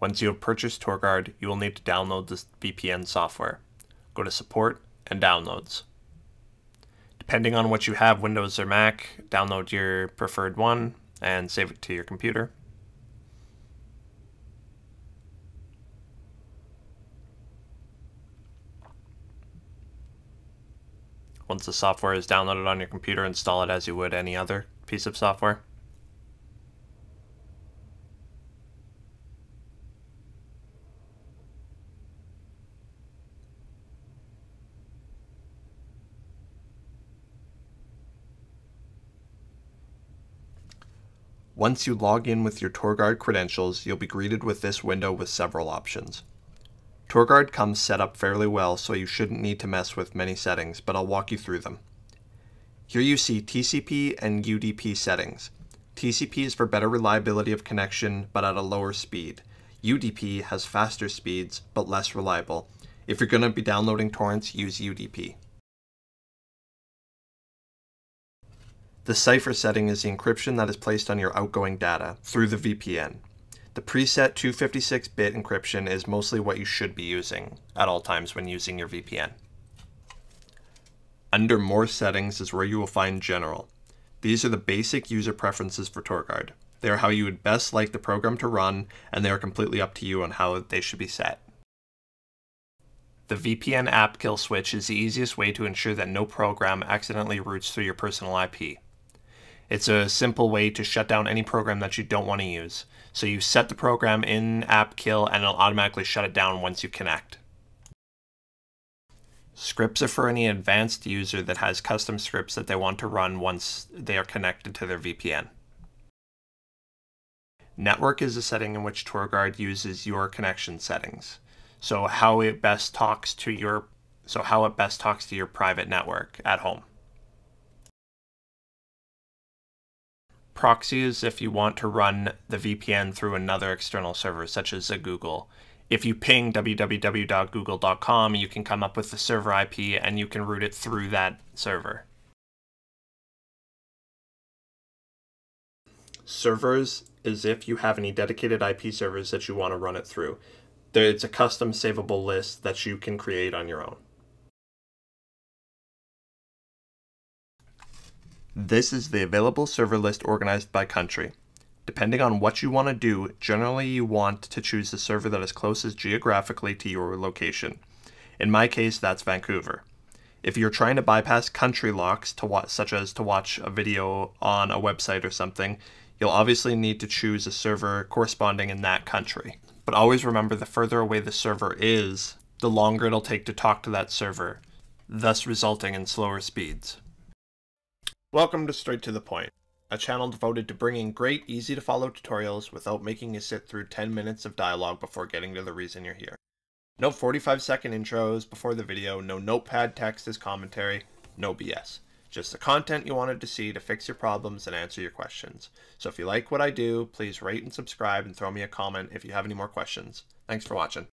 Once you have purchased TorGuard, you will need to download the VPN software. Go to Support and Downloads. Depending on what you have, Windows or Mac, download your preferred one and save it to your computer. Once the software is downloaded on your computer, install it as you would any other piece of software. Once you log in with your TorGuard credentials, you'll be greeted with this window with several options. TorGuard comes set up fairly well, so you shouldn't need to mess with many settings, but I'll walk you through them. Here you see TCP and UDP settings. TCP is for better reliability of connection, but at a lower speed. UDP has faster speeds, but less reliable. If you're going to be downloading torrents, use UDP. The cipher setting is the encryption that is placed on your outgoing data through the VPN. The preset 256-bit encryption is mostly what you should be using at all times when using your VPN. Under More Settings is where you will find General. These are the basic user preferences for TorGuard. They are how you would best like the program to run, and they are completely up to you on how they should be set. The VPN app kill switch is the easiest way to ensure that no program accidentally routes through your personal IP. It's a simple way to shut down any program that you don't want to use. So you set the program in app kill and it'll automatically shut it down once you connect. Scripts are for any advanced user that has custom scripts that they want to run once they are connected to their VPN. Network is a setting in which TorGuard uses your connection settings. So how it best talks to your so how it best talks to your private network at home. Proxy is if you want to run the VPN through another external server, such as a Google. If you ping www.google.com, you can come up with the server IP and you can route it through that server. Servers is if you have any dedicated IP servers that you want to run it through. It's a custom savable list that you can create on your own. This is the available server list organized by country. Depending on what you want to do, generally you want to choose the server that is closest geographically to your location. In my case, that's Vancouver. If you're trying to bypass country locks, to watch, such as to watch a video on a website or something, you'll obviously need to choose a server corresponding in that country. But always remember the further away the server is, the longer it'll take to talk to that server, thus resulting in slower speeds. Welcome to Straight to the Point, a channel devoted to bringing great, easy to follow tutorials without making you sit through 10 minutes of dialogue before getting to the reason you're here. No 45 second intros before the video, no notepad text as commentary, no BS. Just the content you wanted to see to fix your problems and answer your questions. So if you like what I do, please rate and subscribe and throw me a comment if you have any more questions. Thanks for watching.